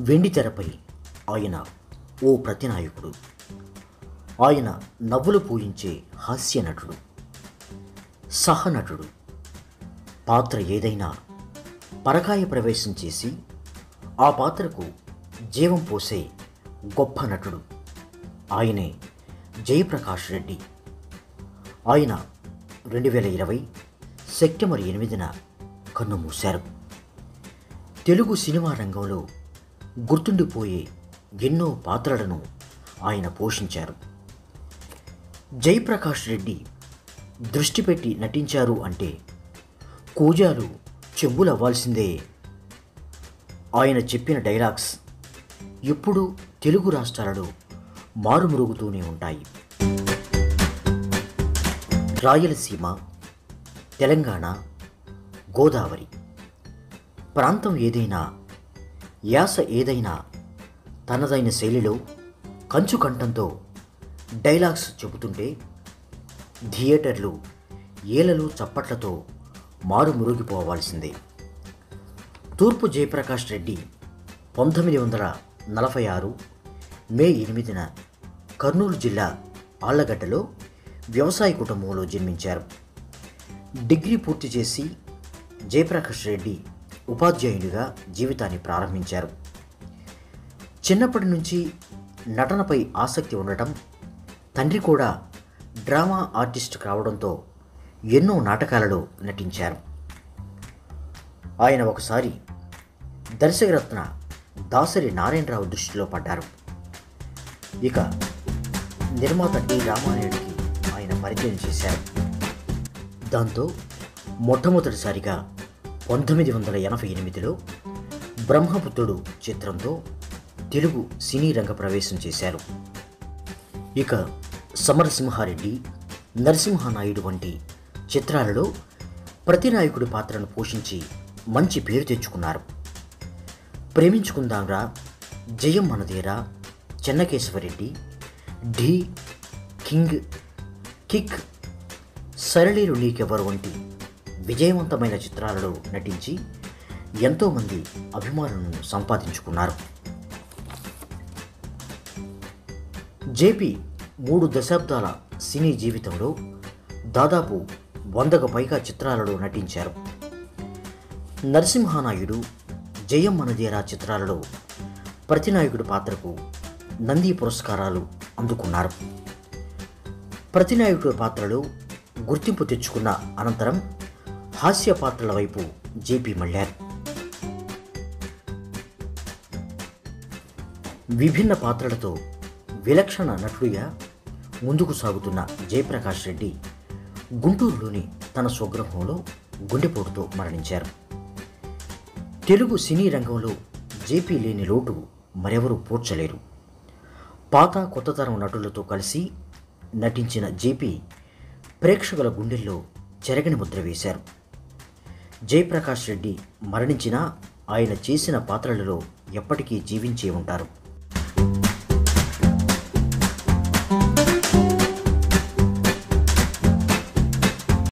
వెండి తెరపై ఆయన ఓ ప్రతినాయకుడు. ఆయన నవ్వులు పూయించే హాస్య నటుడు. సహనటుడు పాత్ర ఏదైనా పరకాయ ప్రవేశం చేసి ఆ పాత్రకు జీవం పోసే గొప్ప నటుడు. ఆయనే జయప్రకాష్ రెడ్డి. ఆయన రెండు వేల ఇరవై సెప్టెంబర్ ఎనిమిదిన కన్నుమూశారు. తెలుగు సినిమా రంగంలో గుర్తుండిపోయే ఎన్నో పాత్రలను ఆయన పోషించారు. జయప్రకాష్ రెడ్డి దృష్టి పెట్టి నటించారు అంటే కూజాలు చెంబులవ్వాల్సిందే. ఆయన చెప్పిన డైలాగ్స్ ఎప్పుడూ తెలుగు రాష్ట్రాలలో మారుమురుగుతూనే ఉంటాయి. రాయలసీమ తెలంగాణ గోదావరి ప్రాంతం ఏదైనా యాస ఏదైనా తనదైన శైలిలో కంచు కంఠంతో డైలాగ్స్ చెబుతుంటే థియేటర్లు ఏలలు చప్పట్లతో మారుమురుగిపోవాల్సిందే తూర్పు జయప్రకాష్ రెడ్డి పంతొమ్మిది వందల నలభై ఆరు మే ఎనిమిదిన కర్నూలు జిల్లా ఆళ్ళగడ్డలో వ్యవసాయ కుటుంబంలో జన్మించారు. డిగ్రీ పూర్తి చేసి జయప్రకాష్ రెడ్డి ఉపాధ్యాయునిగా జీవితాన్ని ప్రారంభించారు. చిన్నప్పటి నుంచి నటనపై ఆసక్తి ఉండటం తండ్రి కూడా డ్రామా ఆర్టిస్ట్ కావడంతో ఎన్నో నాటకాలలో నటించారు. ఆయన ఒకసారి దర్శకరత్న దాసరి నారాయణరావు దృష్టిలో పడ్డారు. ఇక నిర్మాత టి రామానాయుడికి ఆయన పరిచయం చేశారు. దాంతో మొట్టమొదటిసారిగా పంతొమ్మిది వందల ఎనభై ఎనిమిదిలో బ్రహ్మపుత్రుడు చిత్రంతో తెలుగు సినీ రంగ ప్రవేశం చేశారు. ఇక సమరసింహారెడ్డి నరసింహానాయుడు వంటి చిత్రాలలో ప్రతినాయకుడి పాత్రను పోషించి మంచి పేరు తెచ్చుకున్నారు. ప్రేమించుకుందాంరా జయం మనదేరా చెన్నకేశవరెడ్డి ఢీ కింగ్ కిక్ సరళీరు నీకెవరు వంటి విజయవంతమైన చిత్రాలలో నటించి ఎంతోమంది అభిమానులను సంపాదించుకున్నారు. జేపీ మూడు దశాబ్దాల సినీ జీవితంలో దాదాపు వందకు పైగా చిత్రాలలో నటించారు. నరసింహానాయుడు జయం మనదేరా చిత్రాలలో ప్రతినాయకుడి పాత్రకు నంది పురస్కారాలు అందుకున్నారు. ప్రతినాయకుడి పాత్రలో గుర్తింపు తెచ్చుకున్న అనంతరం హాస్య పాత్రల వైపు జేపీ మళ్ళారు. విభిన్న పాత్రలతో విలక్షణ నటుడిగా ముందుకు సాగుతున్న జయప్రకాష్ రెడ్డి గుంటూరులోని తన స్వగృహంలో గుండెపోటుతో మరణించారు. తెలుగు సినీ రంగంలో జేపీ లేని లోటు మరెవరూ పూడ్చలేరు. పాత కొత్త తరం నటులతో కలిసి నటించిన జేపీ ప్రేక్షకుల గుండెల్లో చెరగని ముద్ర వేశారు. జయప్రకాష్ రెడ్డి మరణించినా ఆయన చేసిన పాత్రలలో ఎప్పటికీ జీవించే ఉంటారు.